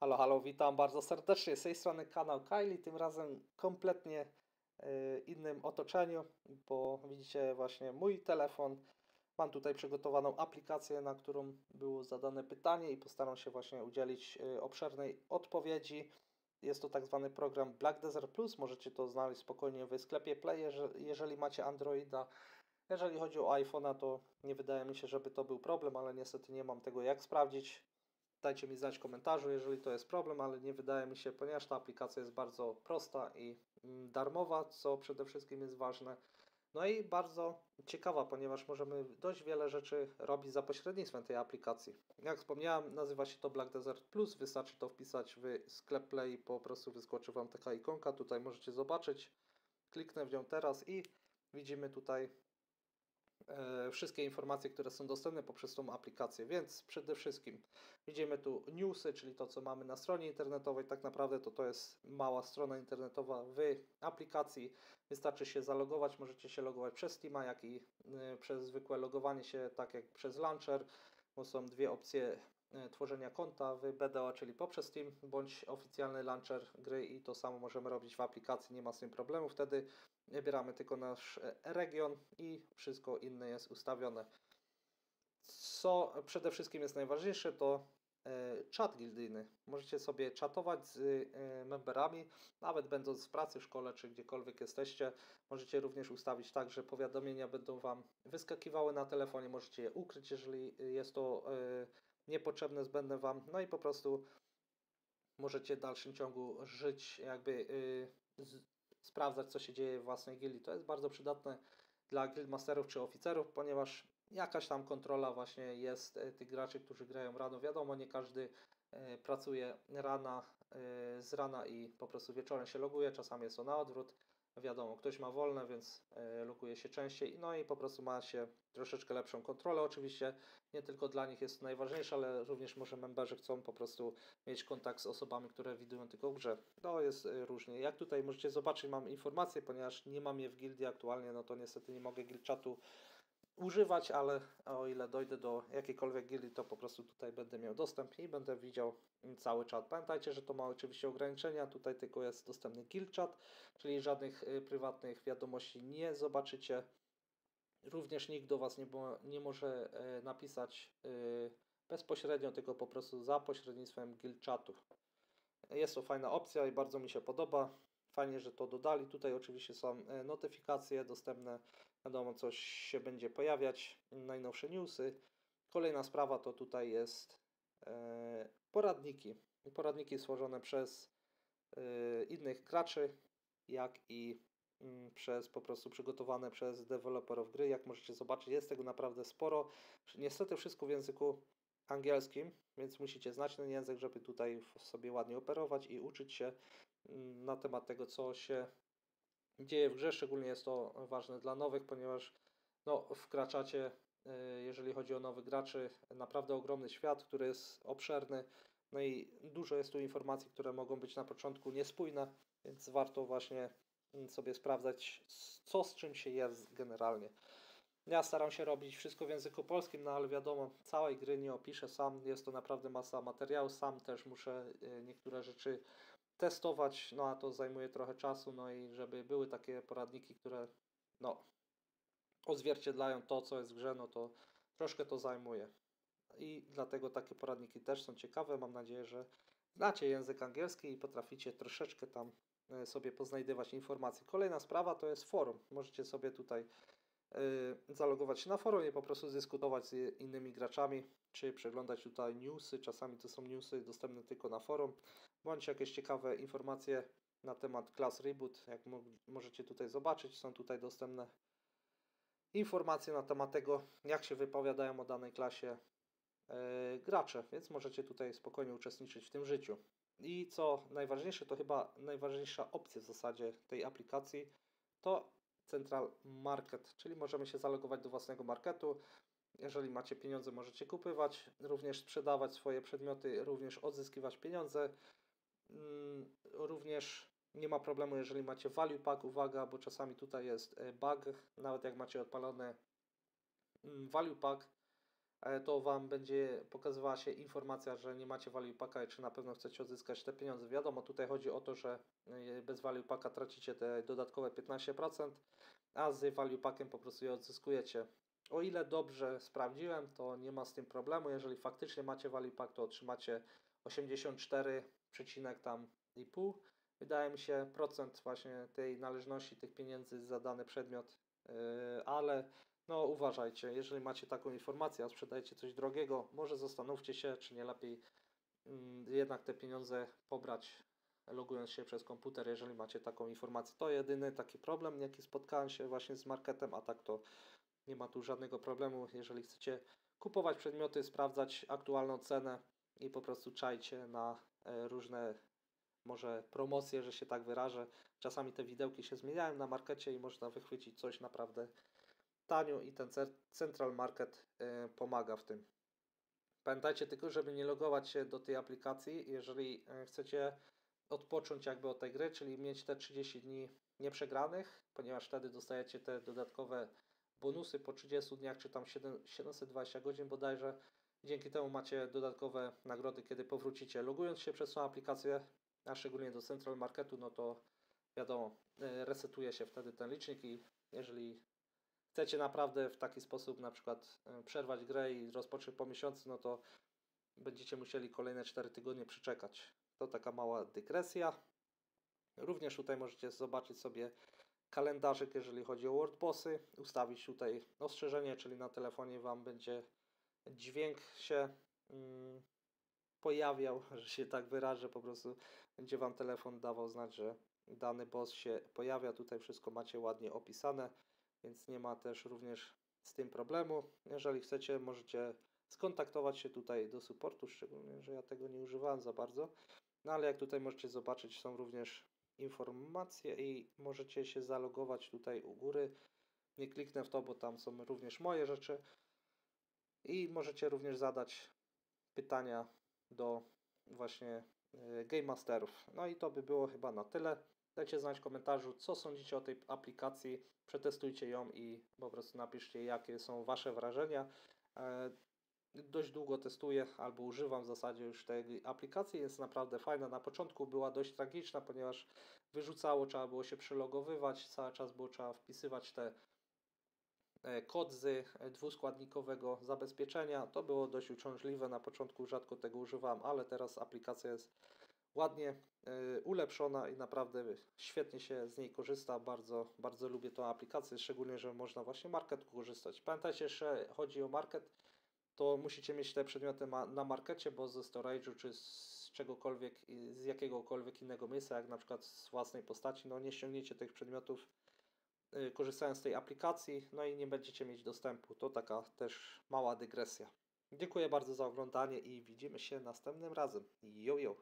Halo, halo, witam bardzo serdecznie. Z tej strony kanał Kylie, tym razem kompletnie y, innym otoczeniu, bo widzicie właśnie mój telefon. Mam tutaj przygotowaną aplikację, na którą było zadane pytanie i postaram się właśnie udzielić y, obszernej odpowiedzi. Jest to tak zwany program Black Desert Plus. Możecie to znaleźć spokojnie w sklepie Play, jeżeli, jeżeli macie Androida. Jeżeli chodzi o iPhone'a, to nie wydaje mi się, żeby to był problem, ale niestety nie mam tego jak sprawdzić. Dajcie mi znać w komentarzu, jeżeli to jest problem, ale nie wydaje mi się, ponieważ ta aplikacja jest bardzo prosta i mm, darmowa, co przede wszystkim jest ważne. No i bardzo ciekawa, ponieważ możemy dość wiele rzeczy robić za pośrednictwem tej aplikacji. Jak wspomniałem, nazywa się to Black Desert Plus. Wystarczy to wpisać w sklep Play po prostu wyskoczy Wam taka ikonka. Tutaj możecie zobaczyć. Kliknę w nią teraz i widzimy tutaj wszystkie informacje, które są dostępne poprzez tą aplikację. Więc przede wszystkim widzimy tu newsy, czyli to, co mamy na stronie internetowej. Tak naprawdę to to jest mała strona internetowa w aplikacji. Wystarczy się zalogować. Możecie się logować przez Steama, jak i y, przez zwykłe logowanie się, tak jak przez Launcher, bo są dwie opcje tworzenia konta w BDO, czyli poprzez Steam, bądź oficjalny launcher gry i to samo możemy robić w aplikacji, nie ma z tym problemu. Wtedy wybieramy tylko nasz e, region i wszystko inne jest ustawione. Co przede wszystkim jest najważniejsze, to e, czat gildyjny. Możecie sobie czatować z e, memberami, nawet będąc w pracy, w szkole czy gdziekolwiek jesteście. Możecie również ustawić tak, że powiadomienia będą Wam wyskakiwały na telefonie. Możecie je ukryć, jeżeli jest to e, niepotrzebne, zbędne Wam. No i po prostu możecie w dalszym ciągu żyć, jakby z, sprawdzać, co się dzieje w własnej gildii. To jest bardzo przydatne dla guildmasterów czy oficerów, ponieważ jakaś tam kontrola właśnie jest e, tych graczy, którzy grają rano. Wiadomo, nie każdy pracuje rana, e, z rana i po prostu wieczorem się loguje, czasami jest to na odwrót. Wiadomo, ktoś ma wolne, więc loguje się częściej, no i po prostu ma się troszeczkę lepszą kontrolę. Oczywiście nie tylko dla nich jest to najważniejsze, ale również może memberzy chcą po prostu mieć kontakt z osobami, które widują tylko w grze. To jest różnie. Jak tutaj możecie zobaczyć, mam informacje, ponieważ nie mam je w gildii aktualnie, no to niestety nie mogę guild chatu używać, ale o ile dojdę do jakiejkolwiek gildii, to po prostu tutaj będę miał dostęp i będę widział cały czat. Pamiętajcie, że to ma oczywiście ograniczenia, tutaj tylko jest dostępny guild chat, czyli żadnych y, prywatnych wiadomości nie zobaczycie. Również nikt do Was nie, nie może y, napisać y, bezpośrednio, tylko po prostu za pośrednictwem guild chatu. Jest to fajna opcja i bardzo mi się podoba. Fajnie, że to dodali. Tutaj oczywiście są e, notyfikacje dostępne. Wiadomo, coś się będzie pojawiać, najnowsze newsy. Kolejna sprawa to tutaj jest e, poradniki. Poradniki stworzone przez e, innych graczy, jak i mm, przez po prostu przygotowane przez deweloperów gry. Jak możecie zobaczyć, jest tego naprawdę sporo. Niestety wszystko w języku angielskim, więc musicie znać ten język, żeby tutaj sobie ładnie operować i uczyć się na temat tego, co się dzieje w grze. Szczególnie jest to ważne dla nowych, ponieważ no, wkraczacie, y, jeżeli chodzi o nowych graczy, naprawdę ogromny świat, który jest obszerny. No i dużo jest tu informacji, które mogą być na początku niespójne, więc warto właśnie mm, sobie sprawdzać, co z czym się jest generalnie. Ja staram się robić wszystko w języku polskim, no ale wiadomo, całej gry nie opiszę sam, jest to naprawdę masa materiału, sam też muszę y, niektóre rzeczy testować, no a to zajmuje trochę czasu, no i żeby były takie poradniki, które no odzwierciedlają to, co jest w grze, no to troszkę to zajmuje. I dlatego takie poradniki też są ciekawe. Mam nadzieję, że znacie język angielski i potraficie troszeczkę tam e, sobie poznajdywać informacje. Kolejna sprawa to jest forum. Możecie sobie tutaj y, zalogować się na forum i po prostu dyskutować z innymi graczami, czy przeglądać tutaj newsy. Czasami to są newsy dostępne tylko na forum bądź jakieś ciekawe informacje na temat Class Reboot. Jak możecie tutaj zobaczyć, są tutaj dostępne informacje na temat tego, jak się wypowiadają o danej klasie yy, gracze, więc możecie tutaj spokojnie uczestniczyć w tym życiu. I co najważniejsze, to chyba najważniejsza opcja w zasadzie tej aplikacji, to Central Market, czyli możemy się zalogować do własnego marketu. Jeżeli macie pieniądze, możecie kupywać, również sprzedawać swoje przedmioty, również odzyskiwać pieniądze. Mm, również nie ma problemu, jeżeli macie value pack, uwaga, bo czasami tutaj jest e, bug, nawet jak macie odpalone mm, value pack, to Wam będzie pokazywała się informacja, że nie macie value packa i czy na pewno chcecie odzyskać te pieniądze. Wiadomo, tutaj chodzi o to, że e, bez value packa tracicie te dodatkowe 15%, a z value packiem po prostu je odzyskujecie. O ile dobrze sprawdziłem, to nie ma z tym problemu. Jeżeli faktycznie macie value pack, to otrzymacie 84, tam i pół. Wydaje mi się procent właśnie tej należności tych pieniędzy za dany przedmiot, yy, ale no uważajcie, jeżeli macie taką informację, a sprzedajecie coś drogiego, może zastanówcie się, czy nie lepiej mm, jednak te pieniądze pobrać logując się przez komputer, jeżeli macie taką informację. To jedyny taki problem, jaki spotkałem się właśnie z marketem, a tak to nie ma tu żadnego problemu. Jeżeli chcecie kupować przedmioty, sprawdzać aktualną cenę i po prostu czajcie na e, różne może promocje, że się tak wyrażę. Czasami te widełki się zmieniają na markecie i można wychwycić coś naprawdę tanio i ten Central Market y, pomaga w tym. Pamiętajcie tylko, żeby nie logować się do tej aplikacji, jeżeli y, chcecie odpocząć jakby od tej gry, czyli mieć te 30 dni nieprzegranych, ponieważ wtedy dostajecie te dodatkowe bonusy po 30 dniach, czy tam 7, 720 godzin bodajże. Dzięki temu macie dodatkowe nagrody, kiedy powrócicie. Logując się przez tą aplikację, a szczególnie do Central Marketu, no to wiadomo, y, resetuje się wtedy ten licznik i jeżeli chcecie naprawdę w taki sposób na przykład y, przerwać grę i rozpocząć po miesiącu, no to będziecie musieli kolejne 4 tygodnie przeczekać. To taka mała dygresja. Również tutaj możecie zobaczyć sobie kalendarzyk, jeżeli chodzi o WordBossy, ustawić tutaj ostrzeżenie, czyli na telefonie Wam będzie dźwięk się mm, pojawiał, że się tak wyrażę, po prostu będzie Wam telefon dawał znać, że dany boss się pojawia. Tutaj wszystko macie ładnie opisane, więc nie ma też również z tym problemu. Jeżeli chcecie, możecie skontaktować się tutaj do supportu, szczególnie, że ja tego nie używałem za bardzo. No ale jak tutaj możecie zobaczyć, są również informacje i możecie się zalogować tutaj u góry. Nie kliknę w to, bo tam są również moje rzeczy. I możecie również zadać pytania do właśnie Game Masterów. No i to by było chyba na tyle. Dajcie znać w komentarzu, co sądzicie o tej aplikacji. Przetestujcie ją i po prostu napiszcie, jakie są Wasze wrażenia. E, dość długo testuję albo używam w zasadzie już tej aplikacji. Jest naprawdę fajna. Na początku była dość tragiczna, ponieważ wyrzucało, trzeba było się przelogowywać, cały czas było trzeba wpisywać te E, kod z dwuskładnikowego zabezpieczenia. To było dość uciążliwe, na początku rzadko tego używałem, ale teraz aplikacja jest ładnie e, ulepszona i naprawdę świetnie się z niej korzysta. Bardzo, bardzo lubię tą aplikację, szczególnie, że można właśnie market korzystać. Pamiętajcie, że chodzi o market, to musicie mieć te przedmioty na markecie, bo ze storage'u czy z czegokolwiek, z jakiegokolwiek innego miejsca, jak na przykład z własnej postaci, no nie ściągniecie tych przedmiotów korzystając z tej aplikacji, no i nie będziecie mieć dostępu. To taka też mała dygresja. Dziękuję bardzo za oglądanie i widzimy się następnym razem. Jojo!